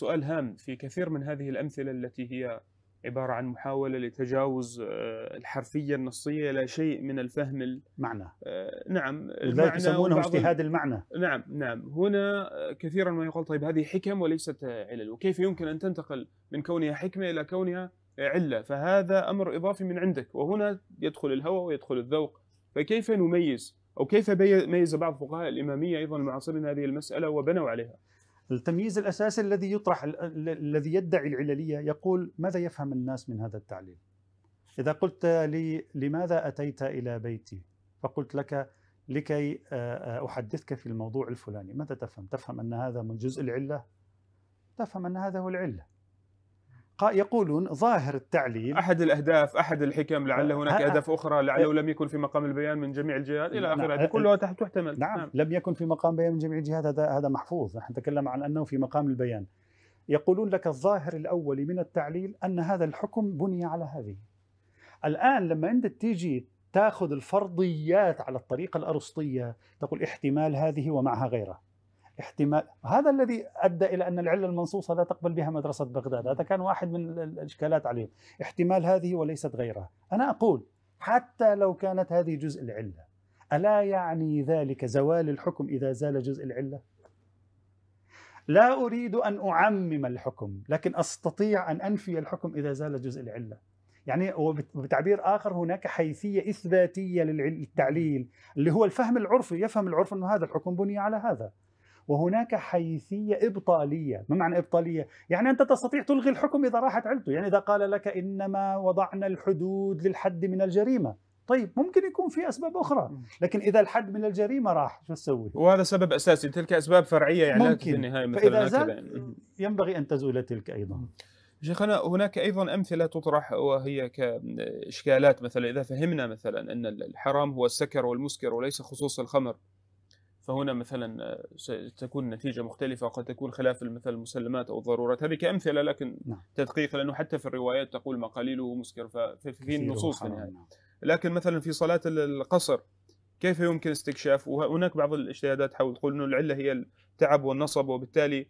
سؤال هام في كثير من هذه الأمثلة التي هي عبارة عن محاولة لتجاوز آه، الحرفية النصية إلى شيء من الفهم آه، نعم لذلك المعنى يسمونه وبعض ال- اجتهاد المعنى. نعم نعم. هنا كثيرا ما يقال طيب هذه حكم وليست علل وكيف يمكن أن تنتقل من كونها حكمة إلى كونها علة؟ فهذا أمر إضافي من عندك. وهنا يدخل الهوى ويدخل الذوق. فكيف نميز؟ أو كيف ميز بعض فقهاء الإمامية أيضا المعاصرين هذه المسألة وبنوا عليها؟ التمييز الأساسي الذي يطرح ال- ال- الذي يدعي العللية يقول ماذا يفهم الناس من هذا التعليل؟ إذا قلت لي لماذا أتيت إلى بيتي؟ فقلت لك لكي أحدثك في الموضوع الفلاني، ماذا تفهم؟ تفهم أن هذا من جزء العلة؟ تفهم أن هذا هو العلة. يقولون ظاهر التعليل. أحد الأهداف أحد الحكم لعل هناك أهداف أخرى لعله لم يكن في مقام البيان من جميع الجهات إلى نعم. آخره هذه كلها تحت تحتمل. نعم لم يكن في مقام بيان من جميع الجهات هذا هذا محفوظ. نحن نتكلم عن أنه في مقام البيان. يقولون لك الظاهر الاولي من التعليل أن هذا الحكم بني على هذه. الآن لما انت تيجي تاخذ الفرضيات على الطريقة الأرسطية تقول احتمال هذه ومعها غيرها. احتمال. هذا الذي أدى إلى أن العلة المنصوصة لا تقبل بها مدرسة بغداد. هذا كان واحد من ال- ال- الإشكالات عليهم احتمال هذه وليست غيرها. أنا أقول حتى لو كانت هذه جزء العلة ألا يعني ذلك زوال الحكم إذا زال جزء العلة؟ لا أريد أن أعمم الحكم لكن أستطيع أن أنفي الحكم إذا زال جزء العلة. يعني وبت- وبتعبير آخر هناك حيثية إثباتية للتعليل اللي هو الفهم العرفي. يفهم العرف أنه هذا الحكم بني على هذا. وهناك حيثية إبطالية. ما معنى إبطالية؟ يعني أنت تستطيع تلغي الحكم إذا راحت علته. يعني إذا قال لك إنما وضعنا الحدود للحد من الجريمة. طيب ممكن يكون في أسباب أخرى. لكن إذا الحد من الجريمة راح شو تسوي؟ وهذا سبب أساسي. تلك أسباب فرعية يعني ممكن. في النهاية فإذا مثلا هكذا. ينبغي أن تزول تلك أيضا. شيخنا هناك أيضا أمثلة تطرح وهي كاشكالات مثلا إذا فهمنا مثلا أن الحرام هو السكر والمسكر وليس خصوص الخمر. فهنا مثلا ستكون النتيجه مختلفة وقد تكون خلاف مثلا المسلمات أو الضرورات هذه كأمثلة لكن نعم. تدقيق لأنه حتى في الروايات تقول ما قليله مسكر ففي النصوص في نعم. لكن مثلا في صلاة القصر كيف يمكن استكشاف وهناك بعض الاجتهادات حول تقول إنه العلة هي التعب والنصب وبالتالي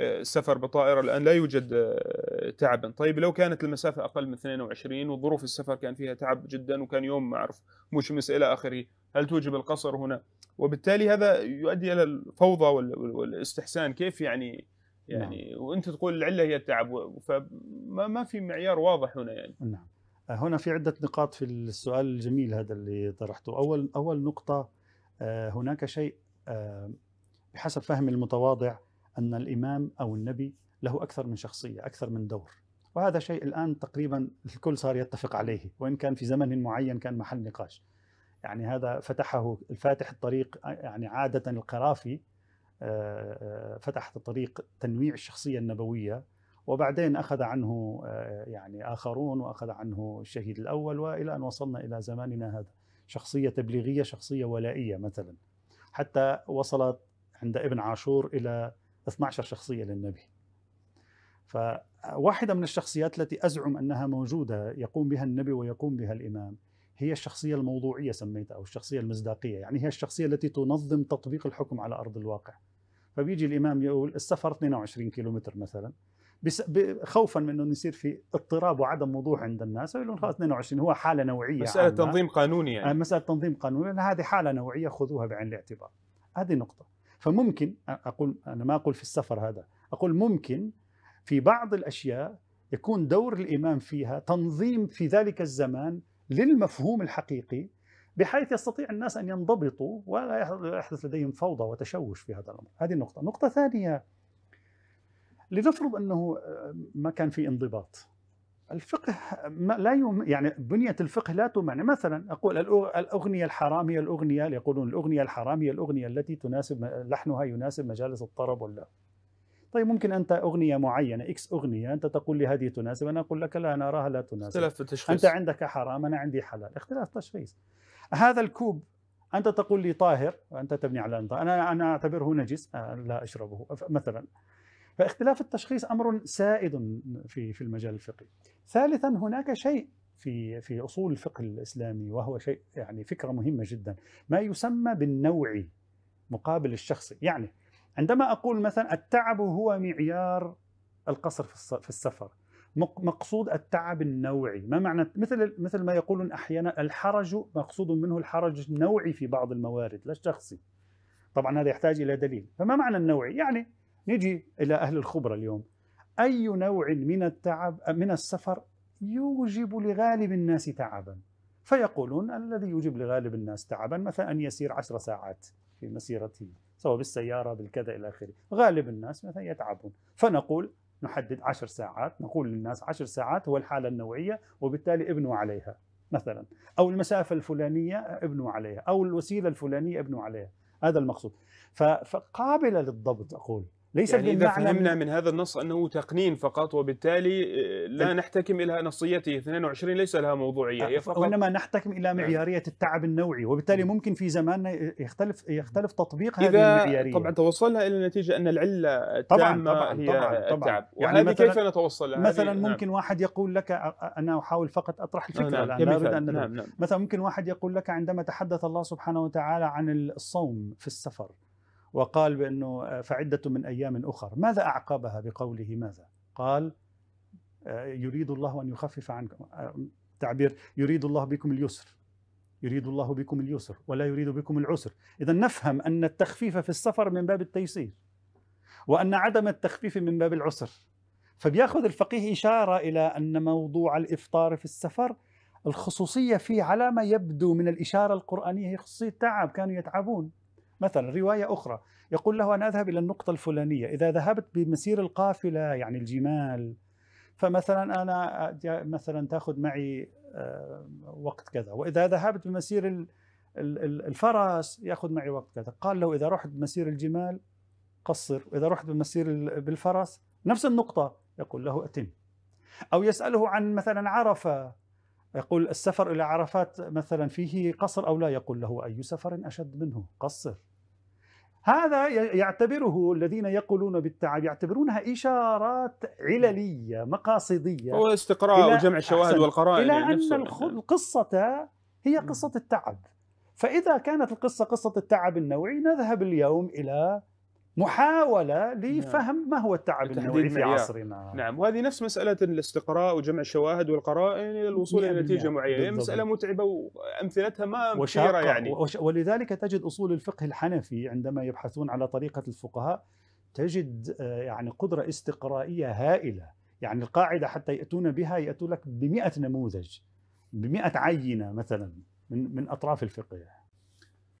السفر بالطائرة الآن لا يوجد آه، تعبا طيب لو كانت المسافة أقل من 22 وظروف السفر كان فيها تعب جدا وكان يوم ما أعرف مشمس إلى آخره هل توجب القصر هنا وبالتالي هذا يؤدي إلى الفوضى وال- وال- والاستحسان. كيف يعني يعني وأنت تقول العلة هي التعب فما ما في معيار واضح هنا يعني. نعم. هنا في عدة نقاط في السؤال الجميل هذا اللي طرحته. أول أول نقطة آه، هناك شيء آه، بحسب فهم المتواضع أن الإمام أو النبي له أكثر من شخصية أكثر من دور. وهذا شيء الآن تقريبا الكل صار يتفق عليه وإن كان في زمن معين كان محل نقاش. يعني هذا فتحه الفاتح الطريق يعني عادة القرافي آه، آه، فتح الطريق تنويع الشخصية النبوية وبعدين أخذ عنه آه، يعني آخرون وأخذ عنه الشهيد الأول وإلى أن وصلنا إلى زماننا هذا. شخصية تبليغية شخصية ولائية مثلا. حتى وصلت عند ابن عاشور إلى 12 شخصية للنبي. فواحدة من الشخصيات التي أزعم أنها موجودة يقوم بها النبي ويقوم بها الإمام. هي الشخصية الموضوعية سميتها أو الشخصية المصداقية يعني هي الشخصية التي تنظم تطبيق الحكم على أرض الواقع. فبيجي الإمام يقول السفر 22 كيلومتر مثلا بس خوفا من إنه يصير في اضطراب وعدم وضوح عند الناس يقولون خلاص 22 هو حالة نوعية مسألة عامة. تنظيم قانوني آه، يعني مسألة تنظيم قانوني هذه حالة نوعية خذوها بعين الاعتبار. هذه نقطة. فممكن أقول أنا ما أقول في السفر هذا أقول ممكن في بعض الأشياء يكون دور الإمام فيها تنظيم في ذلك الزمان للمفهوم الحقيقي بحيث يستطيع الناس أن ينضبطوا ولا يحدث لديهم فوضى وتشوش في هذا الأمر. هذه نقطة. نقطة ثانية. لنفرض أنه آه، ما كان في انضباط. الفقه لا يم يعني بنية الفقه لا تمنع. مثلا أقول الأغ- الأغنية الحرام هي الأغنية يقولون الأغنية الحرام هي الأغنية التي تناسب لحنها يناسب مجالس الطرب ولا طيب ممكن أنت أغنية معينة إكس أغنية أنت تقول لي هذه تناسب أنا أقول لك لا أنا أراها لا تناسب. اختلاف في التشخيص. أنت عندك حرام أنا عندي حلال. اختلاف تشخيص. هذا الكوب أنت تقول لي طاهر وأنت تبني على أنت أنا أنا أعتبره نجس لا أشربه. مثلا. فاختلاف التشخيص أمر سائد في في المجال الفقهي. ثالثا هناك شيء في في أصول الفقه الإسلامي وهو شيء يعني فكرة مهمة جدا ما يسمى بالنوعي مقابل الشخصي. يعني عندما أقول مثلا التعب هو معيار القصر في السفر. مقصود التعب النوعي. ما معنى مثل مثل ما يقولون أحيانا الحرج مقصود منه الحرج النوعي في بعض الموارد لا الشخصي. طبعا هذا يحتاج إلى دليل. فما معنى النوعي؟ يعني نجي إلى أهل الخبرة اليوم. أي نوع من التعب من السفر يوجب لغالب الناس تعبا؟ فيقولون الذي يوجب لغالب الناس تعبا مثلا أن يسير عشر ساعات في مسيرته. سواء بالسيارة بالكذا إلى آخره. غالب الناس مثلا يتعبون. فنقول نحدد عشر ساعات نقول للناس عشر ساعات هو الحالة النوعية وبالتالي ابنوا عليها مثلا. أو المسافة الفلانية ابنوا عليها أو الوسيلة الفلانية ابنوا عليها. هذا المقصود. فقابلة للضبط أقول. ليس يعني إذا فهمنا من هذا النص أنه تقنين فقط وبالتالي لا نحتكم إلى نصيته 22 ليس لها موضوعية هي فقط وإنما نحتكم إلى نعم. معيارية التعب النوعي وبالتالي نعم. ممكن في زماننا يختلف يختلف تطبيق هذه المعيارية طبعا توصلنا إلى النتيجة أن العلة التامة طبعا طبعا هي طبعا التعب يعني وهذه كيف نتوصل لها مثلا ممكن نعم. واحد يقول لك أنا أحاول فقط أطرح الفكرة نعم. لا أريد أن نعم. نعم. مثلا ممكن واحد يقول لك عندما تحدث الله سبحانه وتعالى عن الصوم في السفر وقال بأنه آه، فعدة من أيام أخر. ماذا أعقبها بقوله ماذا؟ قال آه، يريد الله أن يخفف عنكم آه، تعبير يريد الله بكم اليسر. يريد الله بكم اليسر ولا يريد بكم العسر. إذا نفهم أن التخفيف في السفر من باب التيسير وأن عدم التخفيف من باب العسر. فبيأخذ الفقيه إشارة إلى أن موضوع الإفطار في السفر الخصوصية فيه على ما يبدو من الإشارة القرآنية هي خصوصية تعب كانوا يتعبون. مثلا رواية أخرى يقول له أنا أذهب إلى النقطة الفلانية إذا ذهبت بمسير القافلة يعني الجمال فمثلا أنا مثلا تأخذ معي آه، وقت كذا وإذا ذهبت بمسير الفرس يأخذ معي وقت كذا. قال له إذا رحت بمسير الجمال قصر وإذا رحت بمسير بالفرس نفس النقطة يقول له أتم. أو يسأله عن مثلا عرفة يقول السفر إلى عرفات مثلا فيه قصر أو لا يقول له أي سفر أشد منه؟ قصر. هذا يعتبره الذين يقولون بالتعب يعتبرونها إشارات عللية مقاصدية هو استقراء وجمع الشواهد والقرائن إلى يعني أن القصة هي قصة التعب. فإذا كانت القصة قصة التعب النوعي نذهب اليوم إلى محاولة لفهم نعم. ما هو التعب النوعي في عصرنا. نعم وهذه نفس مسألة الاستقراء وجمع الشواهد والقرائن إلى الوصول إلى نتيجة معينة. مسألة متعبة وأمثلتها ما كثيرة يعني. وش ولذلك تجد أصول الفقه الحنفي عندما يبحثون على طريقة الفقهاء تجد آه، يعني قدرة استقرائية هائلة. يعني القاعدة حتى يأتون بها يأتوا لك بمئة نموذج بمئة عينة مثلا من, من أطراف الفقه.